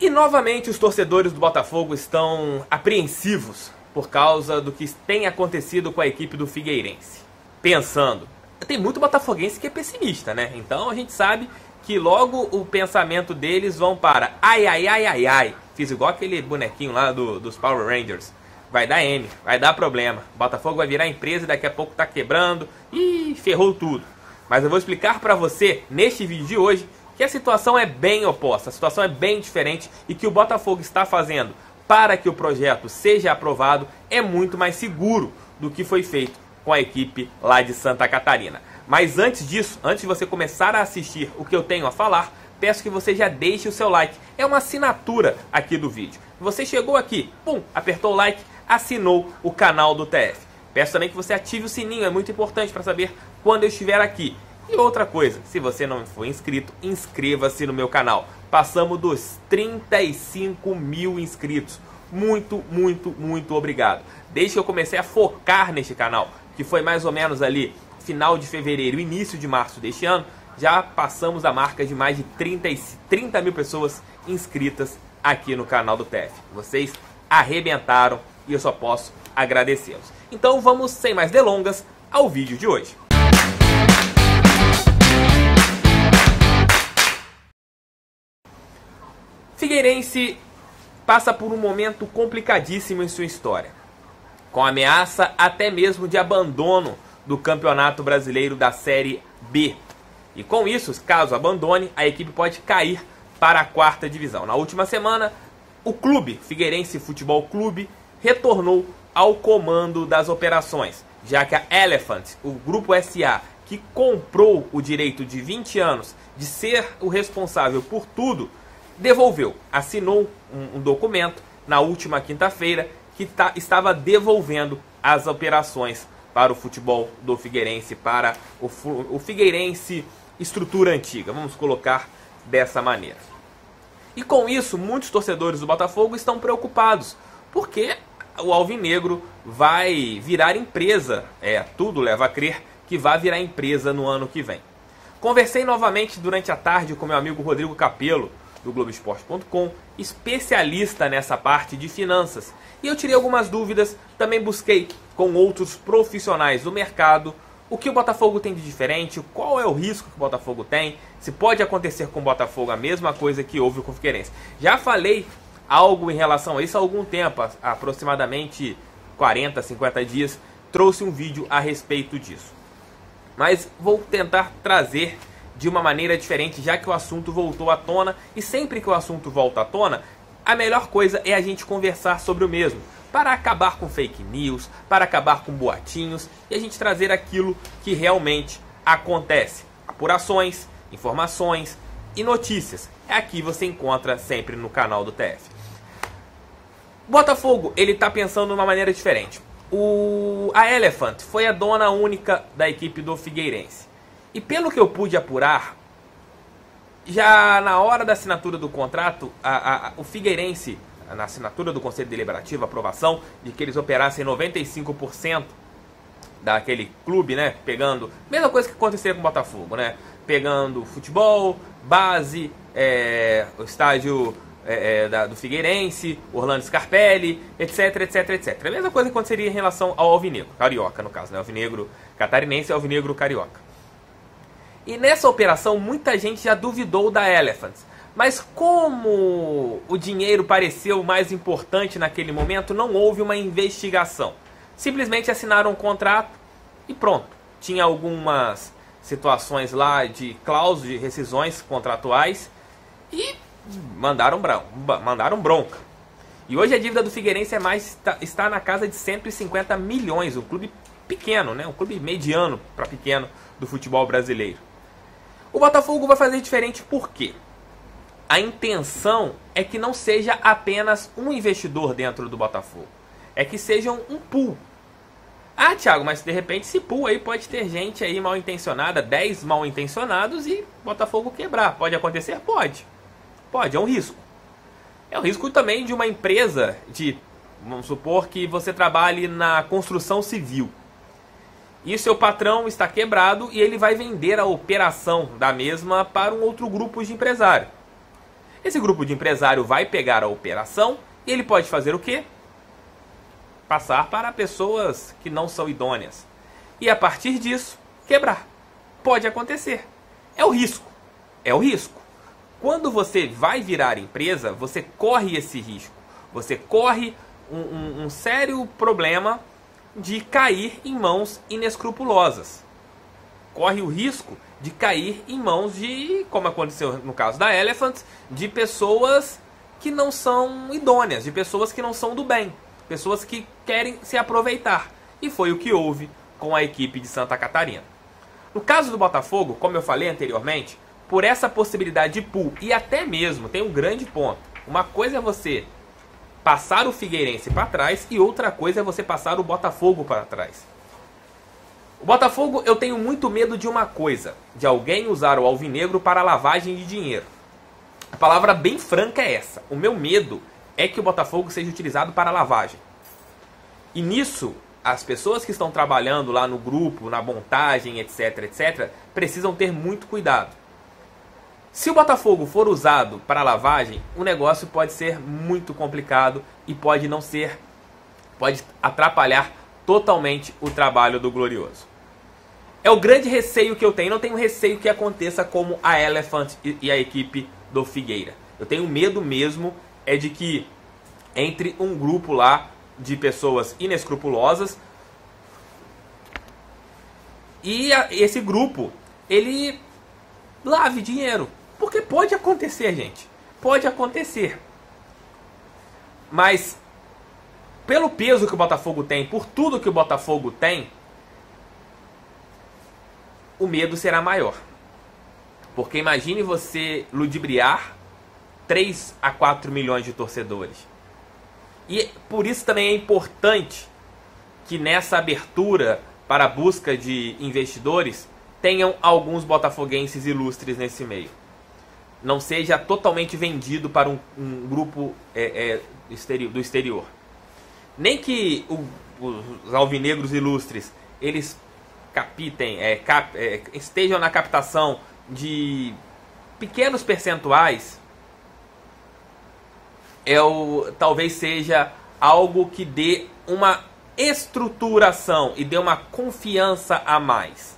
E novamente os torcedores do Botafogo estão apreensivos por causa do que tem acontecido com a equipe do Figueirense. Pensando, tem muito botafoguense que é pessimista, né? Então a gente sabe que logo o pensamento deles vão para ai ai ai ai ai. Fiz igual aquele bonequinho lá do, dos Power Rangers. Vai dar M, vai dar problema. Botafogo vai virar empresa e daqui a pouco tá quebrando. e ferrou tudo. Mas eu vou explicar para você neste vídeo de hoje que a situação é bem oposta, a situação é bem diferente e que o Botafogo está fazendo para que o projeto seja aprovado é muito mais seguro do que foi feito com a equipe lá de Santa Catarina. Mas antes disso, antes de você começar a assistir o que eu tenho a falar, peço que você já deixe o seu like. É uma assinatura aqui do vídeo. Você chegou aqui, pum, apertou o like, assinou o canal do TF. Peço também que você ative o sininho, é muito importante para saber quando eu estiver aqui. E outra coisa, se você não for inscrito, inscreva-se no meu canal. Passamos dos 35 mil inscritos. Muito, muito, muito obrigado. Desde que eu comecei a focar neste canal, que foi mais ou menos ali final de fevereiro, início de março deste ano, já passamos a marca de mais de 30, 30 mil pessoas inscritas aqui no canal do TF. Vocês arrebentaram e eu só posso agradecê-los. Então vamos, sem mais delongas, ao vídeo de hoje. Figueirense passa por um momento complicadíssimo em sua história, com ameaça até mesmo de abandono do Campeonato Brasileiro da Série B. E com isso, caso abandone, a equipe pode cair para a quarta divisão. Na última semana, o clube, Figueirense Futebol Clube, retornou ao comando das operações, já que a Elephant, o grupo SA, que comprou o direito de 20 anos de ser o responsável por tudo, devolveu, assinou um, um documento na última quinta-feira que tá, estava devolvendo as operações para o futebol do Figueirense, para o, o Figueirense estrutura antiga, vamos colocar dessa maneira. E com isso, muitos torcedores do Botafogo estão preocupados, porque o Alvinegro vai virar empresa. É, tudo leva a crer que vai virar empresa no ano que vem. Conversei novamente durante a tarde com meu amigo Rodrigo Capello, do Globoesporte.com, especialista nessa parte de finanças. E eu tirei algumas dúvidas, também busquei com outros profissionais do mercado o que o Botafogo tem de diferente, qual é o risco que o Botafogo tem, se pode acontecer com o Botafogo a mesma coisa que houve com o Figueirense. Já falei algo em relação a isso há algum tempo, aproximadamente 40, 50 dias, trouxe um vídeo a respeito disso. Mas vou tentar trazer de uma maneira diferente, já que o assunto voltou à tona, e sempre que o assunto volta à tona, a melhor coisa é a gente conversar sobre o mesmo, para acabar com fake news, para acabar com boatinhos e a gente trazer aquilo que realmente acontece. Apurações, informações e notícias. É aqui você encontra sempre no canal do TF. Botafogo, ele está pensando de uma maneira diferente. O, a Elephant foi a dona única da equipe do Figueirense. E pelo que eu pude apurar, já na hora da assinatura do contrato, a, a, o Figueirense, na assinatura do Conselho Deliberativo, aprovação de que eles operassem 95% daquele clube, né? Pegando. Mesma coisa que aconteceu com o Botafogo, né? Pegando futebol, base, é, o estádio é, é, da, do Figueirense, Orlando Scarpelli, etc, etc, etc. A mesma coisa que aconteceria em relação ao Alvinegro, carioca no caso, né? Alvinegro catarinense e Alvinegro carioca. E nessa operação muita gente já duvidou da Elephants. Mas como o dinheiro pareceu mais importante naquele momento, não houve uma investigação. Simplesmente assinaram um contrato e pronto. Tinha algumas situações lá de cláusulas de rescisões contratuais e mandaram, mandaram bronca. E hoje a dívida do Figueirense é mais está, está na casa de 150 milhões, um clube pequeno, né? um clube mediano para pequeno do futebol brasileiro. O Botafogo vai fazer diferente por quê? A intenção é que não seja apenas um investidor dentro do Botafogo. É que sejam um pool. Ah, Thiago, mas de repente esse pool aí pode ter gente aí mal intencionada, 10 mal intencionados e Botafogo quebrar. Pode acontecer? Pode. Pode, é um risco. É um risco também de uma empresa de, vamos supor que você trabalhe na construção civil e seu patrão está quebrado e ele vai vender a operação da mesma para um outro grupo de empresário. Esse grupo de empresário vai pegar a operação e ele pode fazer o quê? Passar para pessoas que não são idôneas. E a partir disso, quebrar. Pode acontecer. É o risco. É o risco. Quando você vai virar empresa, você corre esse risco. Você corre um, um, um sério problema de cair em mãos inescrupulosas. Corre o risco de cair em mãos de, como aconteceu no caso da Elephant, de pessoas que não são idôneas, de pessoas que não são do bem, pessoas que querem se aproveitar. E foi o que houve com a equipe de Santa Catarina. No caso do Botafogo, como eu falei anteriormente, por essa possibilidade de pool e até mesmo tem um grande ponto. Uma coisa é você passar o Figueirense para trás e outra coisa é você passar o Botafogo para trás. O Botafogo, eu tenho muito medo de uma coisa: de alguém usar o alvinegro para lavagem de dinheiro. A palavra bem franca é essa. O meu medo é que o Botafogo seja utilizado para lavagem. E nisso, as pessoas que estão trabalhando lá no grupo, na montagem, etc, etc, precisam ter muito cuidado. Se o Botafogo for usado para lavagem, o negócio pode ser muito complicado e pode não ser, pode atrapalhar totalmente o trabalho do Glorioso. É o grande receio que eu tenho. Não tenho receio que aconteça como a Elephant e a equipe do Figueira. Eu tenho medo mesmo é de que entre um grupo lá de pessoas inescrupulosas e esse grupo ele lave dinheiro. Porque pode acontecer, gente. Pode acontecer. Mas pelo peso que o Botafogo tem, por tudo que o Botafogo tem, o medo será maior. Porque imagine você ludibriar 3 a 4 milhões de torcedores. E por isso também é importante que nessa abertura para a busca de investidores tenham alguns botafoguenses ilustres nesse meio. Não seja totalmente vendido para um, um grupo é, é, do exterior nem que o, os alvinegros ilustres eles capitem, é, cap, é, estejam na captação de pequenos percentuais, é o, talvez seja algo que dê uma estruturação e dê uma confiança a mais.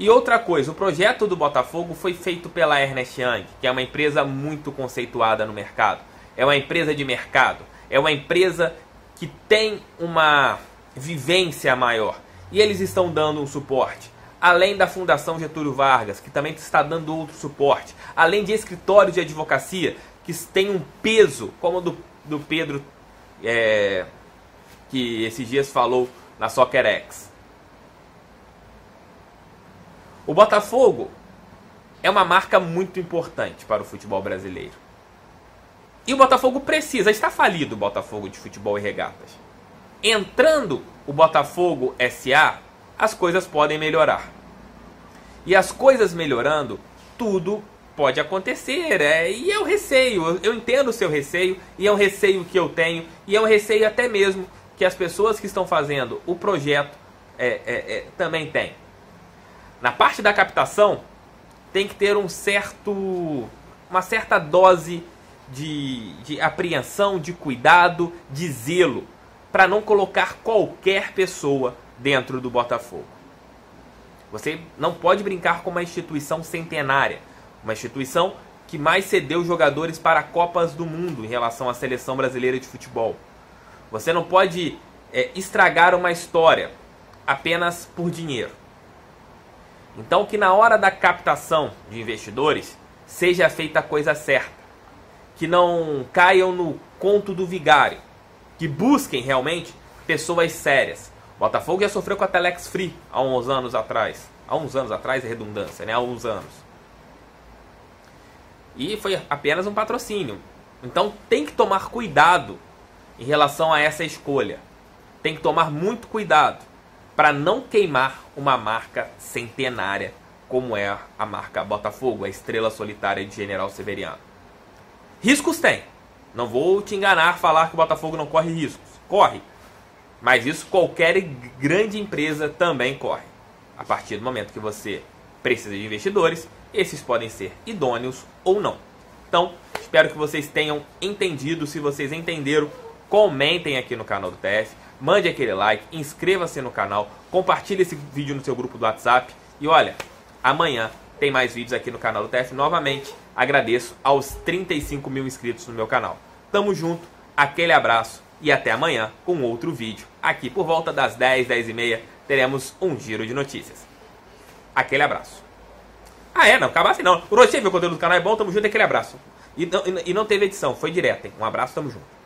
E outra coisa, o projeto do Botafogo foi feito pela Ernest Young, que é uma empresa muito conceituada no mercado. É uma empresa de mercado. É uma empresa que tem uma vivência maior. E eles estão dando um suporte. Além da Fundação Getúlio Vargas, que também está dando outro suporte. Além de escritórios de advocacia, que tem um peso, como o do, do Pedro, é, que esses dias falou na SoccerX. O Botafogo é uma marca muito importante para o futebol brasileiro. E o Botafogo precisa, está falido o Botafogo de futebol e regatas. Entrando o Botafogo SA, as coisas podem melhorar. E as coisas melhorando, tudo pode acontecer. É, e é o receio, eu entendo o seu receio, e é um receio que eu tenho, e é um receio até mesmo que as pessoas que estão fazendo o projeto é, é, é também têm. Na parte da captação, tem que ter um certo, uma certa dose de, de apreensão, de cuidado, de zelo, para não colocar qualquer pessoa dentro do Botafogo. Você não pode brincar com uma instituição centenária, uma instituição que mais cedeu jogadores para Copas do Mundo em relação à seleção brasileira de futebol. Você não pode é, estragar uma história apenas por dinheiro. Então, que na hora da captação de investidores seja feita a coisa certa que não caiam no conto do vigário, que busquem realmente pessoas sérias. O Botafogo já sofreu com a Telex Free há uns anos atrás. Há uns anos atrás é redundância, né? Há uns anos. E foi apenas um patrocínio. Então tem que tomar cuidado em relação a essa escolha. Tem que tomar muito cuidado para não queimar uma marca centenária como é a marca Botafogo, a estrela solitária de General Severiano. Riscos tem. Não vou te enganar falar que o Botafogo não corre riscos. Corre. Mas isso qualquer grande empresa também corre. A partir do momento que você precisa de investidores, esses podem ser idôneos ou não. Então, espero que vocês tenham entendido. Se vocês entenderam, comentem aqui no canal do TF, mande aquele like, inscreva-se no canal, compartilhe esse vídeo no seu grupo do WhatsApp. E olha, amanhã tem mais vídeos aqui no canal do TF. Novamente, agradeço aos 35 mil inscritos no meu canal. Tamo junto, aquele abraço e até amanhã com outro vídeo. Aqui por volta das 10, 10 e meia, teremos um giro de notícias. Aquele abraço. Ah, é? Não, acaba assim não. O Rocher, meu conteúdo do canal é bom, tamo junto, aquele abraço. E não, e não teve edição, foi direto, hein? Um abraço, tamo junto.